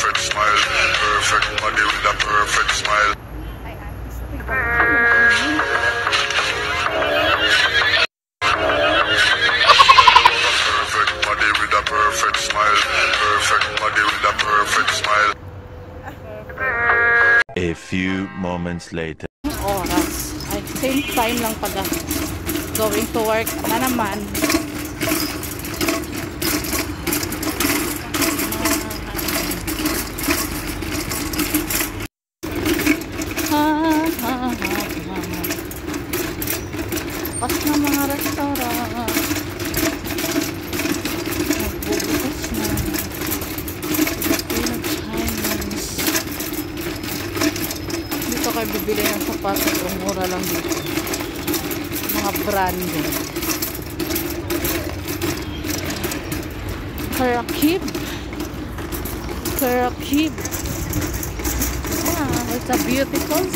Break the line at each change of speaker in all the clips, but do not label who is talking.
Perfect smile. Perfect body with a perfect smile. Perfect body with a perfect smile. Perfect body with a perfect smile. A
few moments later.
oras. Ay, same time lang pala. Going to work na naman. Bibili ng sapatos o mura lang dito. Mga branded. Karakib. Karakib. Yeah, it's a beautiful,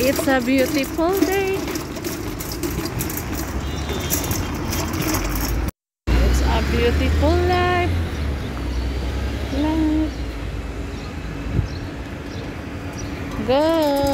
it's a beautiful day. It's a beautiful life. Life. Go!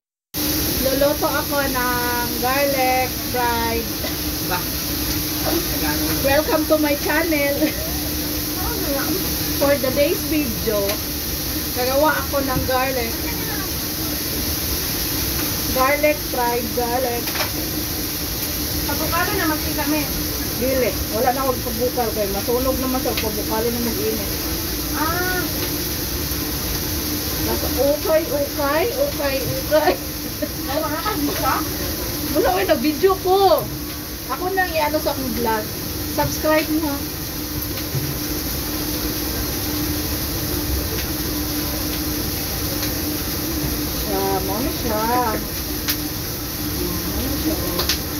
Luluto ako ng garlic fried. Welcome to my channel. For the day's video, gagawa ako ng garlic. Garlic fried garlic.
Avocado na magti kami.
Dili. Wala na akong pabukal kay masunog naman sa pabukal na mag-init.
Ah,
Nasa ukay, ukay, ukay, ukay.
Wala ka buka?
Wala ko na video ko. Ako nang i-ano sa akong vlog. Subscribe mo. Siya, mo na siya. Siya.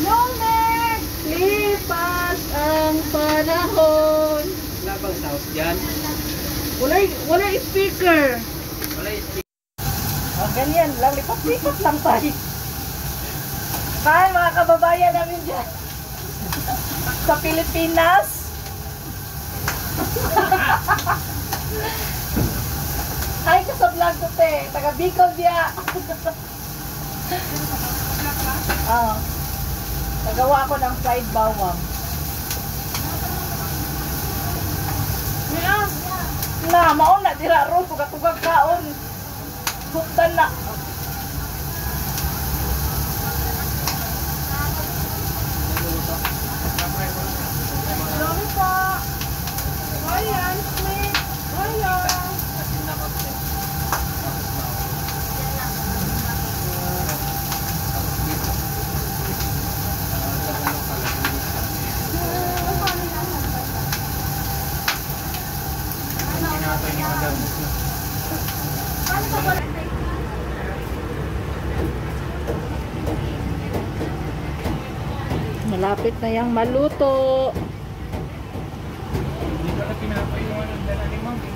Longer!
Lipas ang panahon.
Wala bang sauce dyan?
Wala, wala speaker. Ganyan lang. Lipat-lipat lang tayo. Hi, mga kababayan namin dyan. Sa Pilipinas. Hi ka sa vlog ko, te. Taga Bicol diya. Ah. Nagawa ko ng fried bawang. Na, mauna dira ron tugag-tugag kaon. Cục. Malapit na
yang maluto. Hindi ka na
pinapainuan ng dala ni Mami.